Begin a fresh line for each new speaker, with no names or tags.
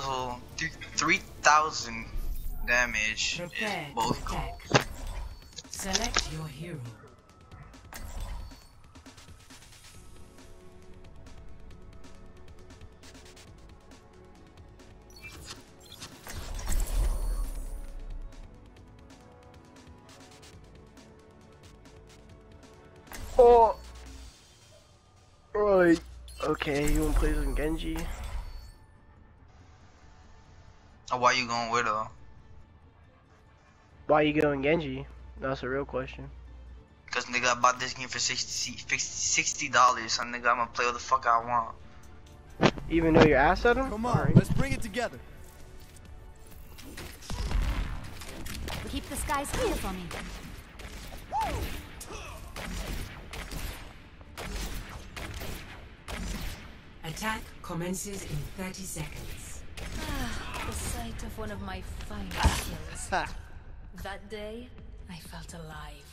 Oh, so three thousand damage
Prepare
in both
attack.
goals.
Select your hero.
Oh. Right. Okay, you wanna play some Genji?
Oh, why you going with her?
Why you going Genji? That's a real question.
Cause nigga, I bought this game for 60 dollars. So nigga, I'ma play what the fuck I want.
Even though your ass at him?
Come on,
Alright.
let's bring it together.
Keep the skies clear for me.
Attack commences in 30 seconds. Ah.
The sight of one of my finest kills. That day, I felt alive.